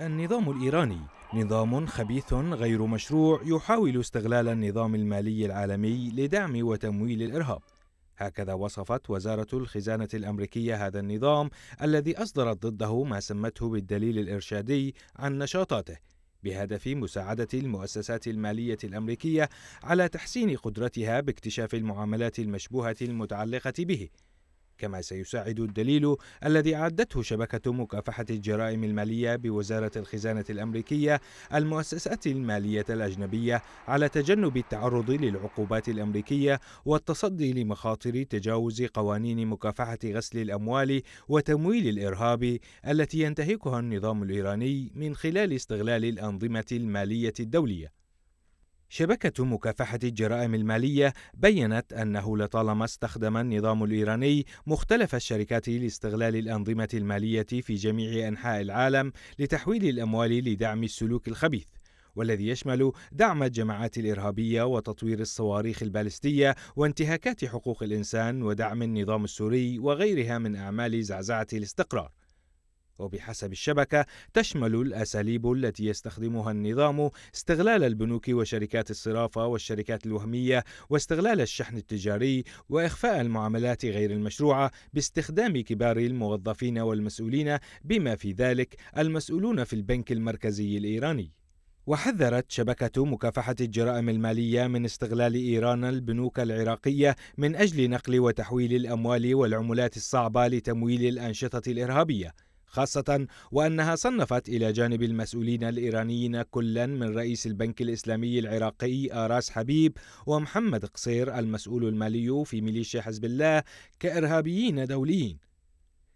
النظام الإيراني نظام خبيث غير مشروع يحاول استغلال النظام المالي العالمي لدعم وتمويل الإرهاب. هكذا وصفت وزارة الخزانة الأمريكية هذا النظام الذي أصدرت ضده ما سمته بالدليل الإرشادي عن نشاطاته بهدف مساعدة المؤسسات المالية الأمريكية على تحسين قدرتها باكتشاف المعاملات المشبوهة المتعلقة به. كما سيساعد الدليل الذي أعدته شبكة مكافحة الجرائم المالية بوزارة الخزانة الأمريكية المؤسسات المالية الأجنبية على تجنب التعرض للعقوبات الأمريكية والتصدي لمخاطر تجاوز قوانين مكافحة غسل الأموال وتمويل الإرهاب التي ينتهكها النظام الإيراني من خلال استغلال الأنظمة المالية الدولية. شبكة مكافحة الجرائم المالية بيّنت أنه لطالما استخدم النظام الإيراني مختلف الشركات لاستغلال الأنظمة المالية في جميع أنحاء العالم لتحويل الأموال لدعم السلوك الخبيث والذي يشمل دعم الجماعات الإرهابية وتطوير الصواريخ البالستية وانتهاكات حقوق الإنسان ودعم النظام السوري وغيرها من أعمال زعزعة الاستقرار. وبحسب الشبكة تشمل الأساليب التي يستخدمها النظام استغلال البنوك وشركات الصرافة والشركات الوهمية واستغلال الشحن التجاري وإخفاء المعاملات غير المشروعة باستخدام كبار الموظفين والمسؤولين. بما في ذلك المسؤولون في البنك المركزي الإيراني. وحذرت شبكة مكافحة الجرائم المالية من استغلال إيران البنوك العراقية من أجل نقل وتحويل الأموال والعملات الصعبة لتمويل الأنشطة الإرهابية. خاصة وأنها صنفت إلى جانب المسؤولين الإيرانيين كلا من رئيس البنك الإسلامي العراقي آراس حبيب ومحمد قصير المسؤول المالي في ميليشيا حزب الله كإرهابيين دوليين.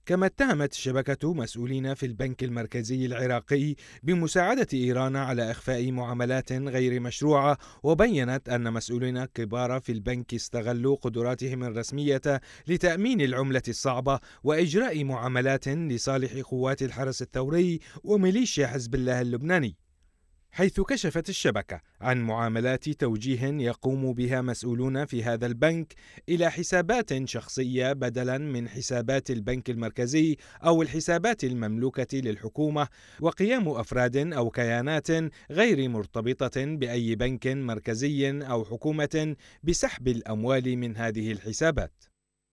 كما اتهمت الشبكة مسؤولين في البنك المركزي العراقي بمساعدة إيران على إخفاء معاملات غير مشروعة وبينت أن مسؤولين كبار في البنك استغلوا قدراتهم الرسمية لتأمين العملة الصعبة وإجراء معاملات لصالح قوات الحرس الثوري وميليشيا حزب الله اللبناني. حيث كشفت الشبكة عن معاملات توجيه يقوم بها مسؤولون في هذا البنك إلى حسابات شخصية بدلا من حسابات البنك المركزي أو الحسابات المملوكة للحكومة وقيام أفراد أو كيانات غير مرتبطة بأي بنك مركزي أو حكومة بسحب الأموال من هذه الحسابات.